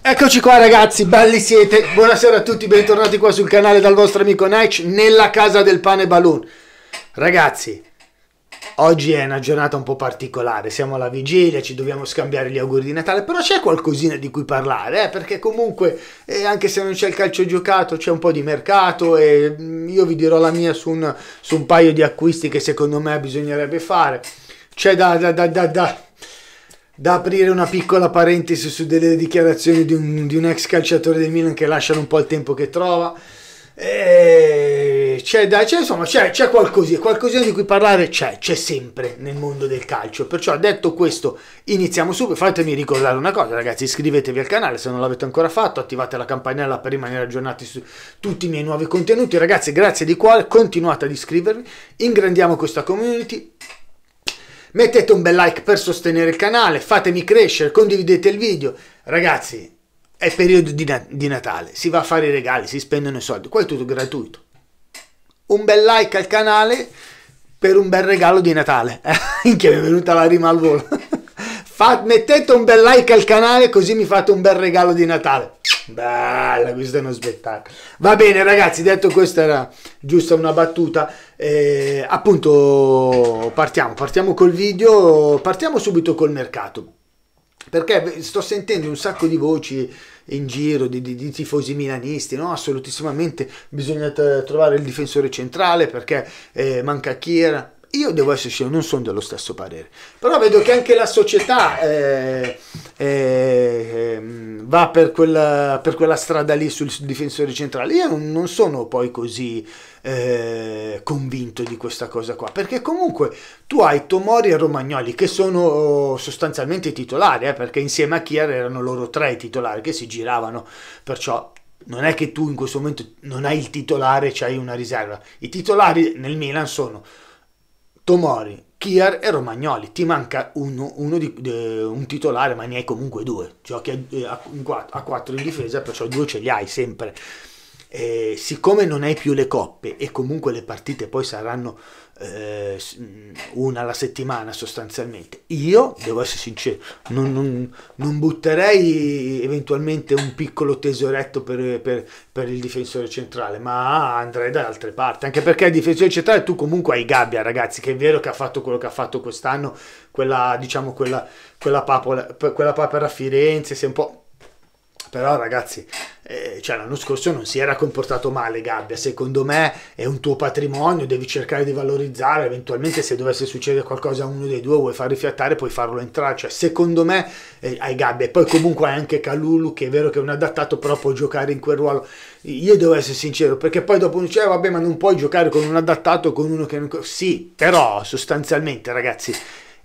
Eccoci qua ragazzi, belli siete, buonasera a tutti, bentornati qua sul canale dal vostro amico Nike nella casa del pane balloon. Ragazzi, oggi è una giornata un po' particolare, siamo alla vigilia, ci dobbiamo scambiare gli auguri di Natale, però c'è qualcosina di cui parlare, eh, perché comunque eh, anche se non c'è il calcio giocato c'è un po' di mercato e mm, io vi dirò la mia su un, su un paio di acquisti che secondo me bisognerebbe fare. C'è da, da, da, da, da aprire una piccola parentesi su delle dichiarazioni di un, di un, ex calciatore del Milan che lasciano un po' il tempo che trova. E c'è, da, c'è, insomma, c'è, c'è qualcosina, qualcosina di cui parlare c'è, c'è sempre nel mondo del calcio. Perciò detto questo, iniziamo subito. Fatemi ricordare una cosa, ragazzi: iscrivetevi al canale se non l'avete ancora fatto, attivate la campanella per rimanere aggiornati su tutti i miei nuovi contenuti. Ragazzi, grazie di cuore, continuate ad iscrivervi, ingrandiamo questa community mettete un bel like per sostenere il canale, fatemi crescere, condividete il video. Ragazzi, è periodo di, di, Natale, si va a fare i regali, si spendono i soldi, qua è tutto gratuito. Un bel like al canale per un bel regalo di Natale. Minchia, mi è venuta la rima al volo. Fat, mettete un bel like al canale così mi fate un bel regalo di Natale. Bella, questo è uno spettacolo. Va bene ragazzi, detto questo era giusto una battuta. Eh, appunto partiamo, partiamo col video, partiamo subito col mercato. Perché sto sentendo un sacco di voci in giro di, di, di tifosi milanisti, no? Assolutissimamente bisogna trovare il difensore centrale perché eh, manca Chiera io devo essere sincero, non sono dello stesso parere, però vedo che anche la società eh, eh, va per quella, per quella, strada lì sul difensore centrale. Io non, sono poi così eh, convinto di questa cosa qua, perché comunque tu hai Tomori e Romagnoli che sono sostanzialmente titolari, eh, perché insieme a Chiar erano loro tre titolari che si giravano, perciò non è che tu in questo momento non hai il titolare, c'hai una riserva. I titolari nel Milan sono Tomori, Kier e Romagnoli. Ti manca uno, uno di, de, un titolare, ma ne hai comunque due. Giochi a, a, a, quattro in difesa, perciò due ce li hai sempre. E siccome non hai più le coppe e comunque le partite poi saranno eh, una alla settimana sostanzialmente. Io, devo essere sincero, non, non, non butterei eventualmente un piccolo tesoretto per, per, per, il difensore centrale, ma andrei da altre parti, anche perché il difensore centrale tu comunque hai Gabbia, ragazzi, che è vero che ha fatto quello che ha fatto quest'anno, quella, diciamo, quella, quella, papola, quella papera a Firenze, si è un po' però ragazzi eh, cioè, l'anno scorso non si era comportato male Gabbia. Secondo me è un tuo patrimonio devi cercare di valorizzare. Eventualmente se dovesse succedere qualcosa a uno dei due vuoi far rifiattare puoi farlo entrare. Cioè secondo me eh, hai Gabbia. E poi comunque hai anche Calulu che è vero che è un adattato però può giocare in quel ruolo. Io devo essere sincero perché poi dopo dice eh, vabbè ma non puoi giocare con un adattato con uno che non sì però sostanzialmente ragazzi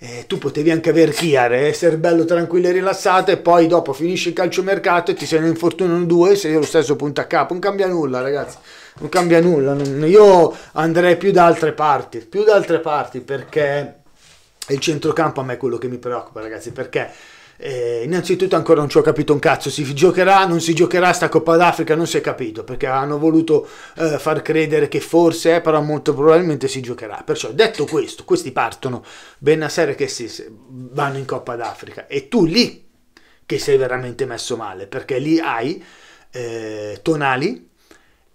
eh, tu potevi anche aver Chiar, eh, essere bello tranquillo e rilassato e poi dopo finisce il calciomercato e ti sei ne infortunano due e sei lo stesso punto a capo, non cambia nulla ragazzi, non cambia nulla, io andrei più da altre parti, più da altre parti perché il centrocampo a me è quello che mi preoccupa ragazzi, perché eh, innanzitutto ancora non ci ho capito un cazzo, si giocherà, non si giocherà sta Coppa d'Africa, non si è capito, perché hanno voluto eh, far credere che forse, eh, però molto probabilmente si giocherà. Perciò detto questo, questi partono ben a serie che si, vanno in Coppa d'Africa e tu lì che sei veramente messo male, perché lì hai eh, Tonali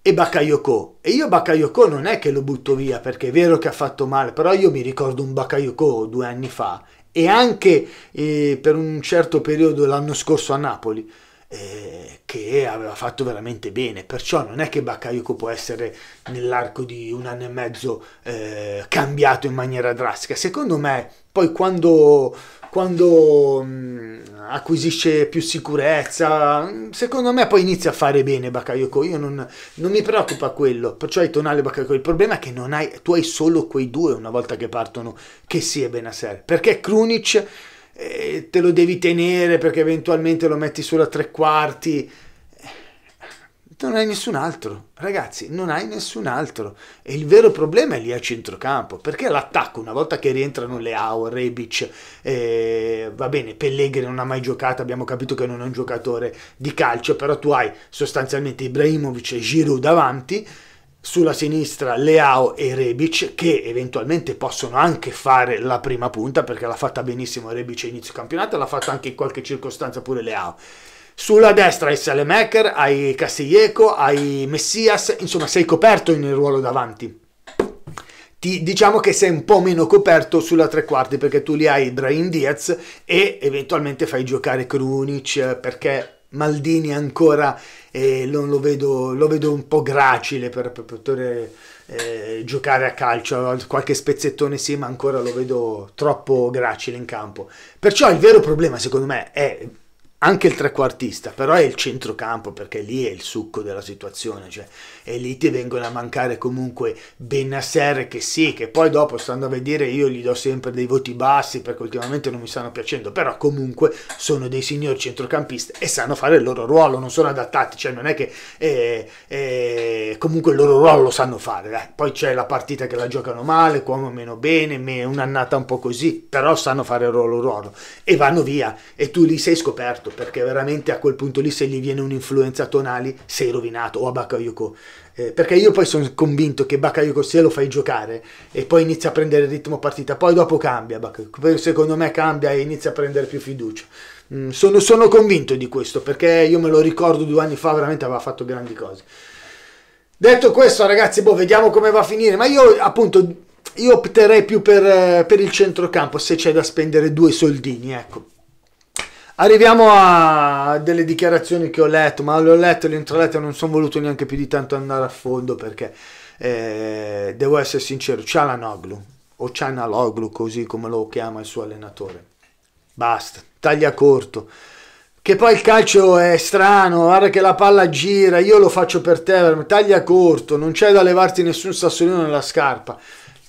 e Bakayoko. E io Bakayoko non è che lo butto via, perché è vero che ha fatto male, però io mi ricordo un Bakayoko due anni fa e anche eh, per un certo periodo l'anno scorso a Napoli eh, che aveva fatto veramente bene perciò non è che Bakayoko può essere nell'arco di un anno e mezzo eh, cambiato in maniera drastica secondo me poi quando quando mh, mm, acquisisce più sicurezza, secondo me poi inizia a fare bene Bakayoko. Io non, non mi preoccupa quello, perciò hai Tonale Bakayoko. Il problema è che non hai, tu hai solo quei due una volta che partono, che sia è Benaser. Perché Krunic eh, te lo devi tenere perché eventualmente lo metti solo a tre quarti non hai nessun altro, ragazzi, non hai nessun altro. E il vero problema è lì a centrocampo, perché l'attacco, una volta che rientrano Leao, Rebic, eh, va bene, Pellegrini non ha mai giocato, abbiamo capito che non è un giocatore di calcio, però tu hai sostanzialmente Ibrahimovic e Giroud davanti, sulla sinistra Leao e Rebic che eventualmente possono anche fare la prima punta perché l'ha fatta benissimo Rebic a inizio campionato l'ha fatta anche in qualche circostanza pure Leao Sulla destra hai Salemaker, hai Castiglieco, hai Messias, insomma sei coperto nel ruolo davanti. Ti, diciamo che sei un po' meno coperto sulla tre quarti perché tu li hai Brahim Diaz e eventualmente fai giocare Krunic perché Maldini ancora eh, lo, lo, vedo, lo, vedo, un po' gracile per, per poter eh, giocare a calcio, qualche spezzettone sì, ma ancora lo vedo troppo gracile in campo. Perciò il vero problema secondo me è anche il trequartista, però è il centrocampo perché lì è il succo della situazione, cioè, e lì ti vengono a mancare comunque Benasser che sì, che poi dopo stando a vedere io gli do sempre dei voti bassi perché ultimamente non mi stanno piacendo, però comunque sono dei signori centrocampisti e sanno fare il loro ruolo, non sono adattati, cioè non è che eh, eh, comunque il loro ruolo lo sanno fare, eh. poi c'è la partita che la giocano male, come meno bene, un'annata un po' così, però sanno fare il loro ruolo e vanno via e tu lì sei scoperto rovinato perché veramente a quel punto lì se gli viene un'influenza tonali sei rovinato o a Bakayoko. Eh, perché io poi sono convinto che Bakayoko se lo fai giocare e poi inizia a prendere il ritmo partita poi dopo cambia Bakayoko. Secondo me cambia e inizia a prendere più fiducia. Mm, sono, sono convinto di questo perché io me lo ricordo due anni fa veramente aveva fatto grandi cose. Detto questo ragazzi boh vediamo come va a finire ma io appunto io opterei più per, eh, per il centrocampo se c'è da spendere due soldini ecco Arriviamo a delle dichiarazioni che ho letto, ma le ho lette, le ho intralette, non sono voluto neanche più di tanto andare a fondo perché eh, devo essere sincero, Cialanoglu o Cianaloglu così come lo chiama il suo allenatore. Basta, taglia corto. Che poi il calcio è strano, guarda che la palla gira, io lo faccio per te, taglia corto, non c'è da levarti nessun sassolino nella scarpa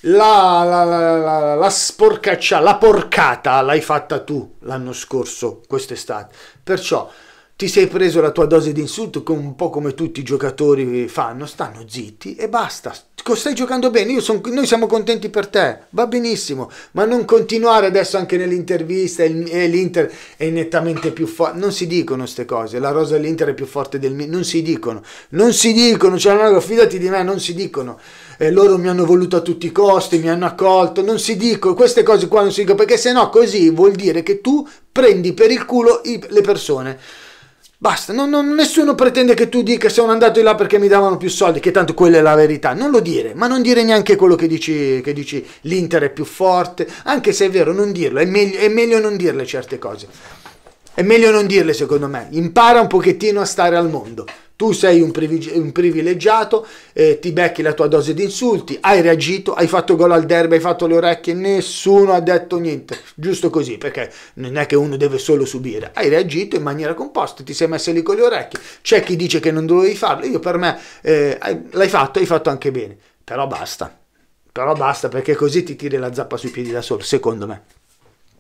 la, la, la, la, sporcaccia, la porcata l'hai fatta tu l'anno scorso, quest'estate. Perciò ti sei preso la tua dose di insulto, un po' come tutti i giocatori fanno, stanno zitti e basta. Stai giocando bene, son, noi siamo contenti per te, va benissimo, ma non continuare adesso anche nell'intervista e l'Inter è nettamente più forte. Non si dicono queste cose, la rosa dell'Inter è più forte del mio, non si dicono, non si dicono, cioè, fidati di me, non si dicono. Eh, loro mi hanno voluto a tutti i costi, mi hanno accolto, non si dicono, queste cose qua non si dicono, perché se no così vuol dire che tu prendi per il culo i, le persone. Basta, non, non, nessuno pretende che tu dica sono andato là perché mi davano più soldi, che tanto quella è la verità. Non lo dire, ma non dire neanche quello che dici, che dici l'Inter è più forte, anche se è vero, non dirlo, è meglio, è meglio non dirle certe cose. È meglio non dirle secondo me, impara un pochettino a stare al mondo. Tu sei un, privilegi- un privilegiato, eh, ti becchi la tua dose di insulti, hai reagito, hai fatto gol al derby, hai fatto le orecchie, nessuno ha detto niente, giusto così, perché non è che uno deve solo subire, hai reagito in maniera composta, ti sei messo lì con le orecchie, c'è chi dice che non dovevi farlo, io per me eh, l'hai fatto, hai fatto anche bene, però basta, però basta perché così ti tiri la zappa sui piedi da solo, secondo me,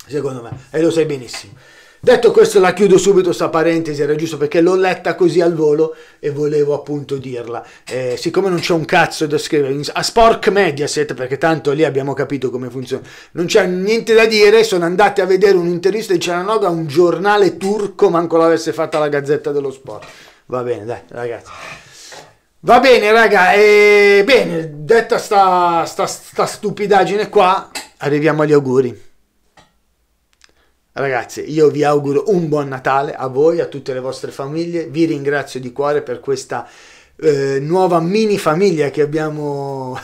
secondo me, e lo sai benissimo. Detto questo la chiudo subito sta parentesi, era giusto perché l'ho letta così al volo e volevo appunto dirla. Eh, siccome non c'è un cazzo da scrivere a Spork Mediaset, perché tanto lì abbiamo capito come funziona, non c'è niente da dire, sono andati a vedere un'intervista di Ciananoga a un giornale turco, manco l'avesse fatta la Gazzetta dello Sport. Va bene, dai ragazzi. Va bene raga, e bene, detta sta, sta, sta stupidaggine qua, arriviamo agli auguri. Ragazzi, io vi auguro un buon Natale a voi, a tutte le vostre famiglie, vi ringrazio di cuore per questa eh, nuova mini famiglia che abbiamo,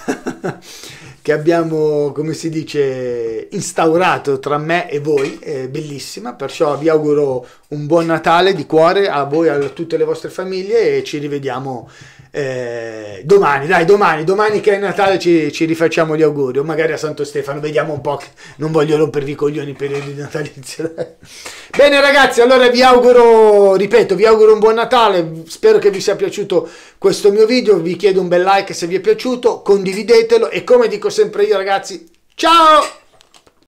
che abbiamo, come si dice, instaurato tra me e voi, è bellissima, perciò vi auguro un buon Natale di cuore a voi, a tutte le vostre famiglie e ci rivediamo eh, domani, dai, domani, domani che è Natale ci, ci, rifacciamo gli auguri, o magari a Santo Stefano, vediamo un po', non voglio rompervi i coglioni per il natalizio. Bene ragazzi, allora vi auguro, ripeto, vi auguro un buon Natale, spero che vi sia piaciuto questo mio video, vi chiedo un bel like se vi è piaciuto, condividetelo e come dico sempre io ragazzi, ciao!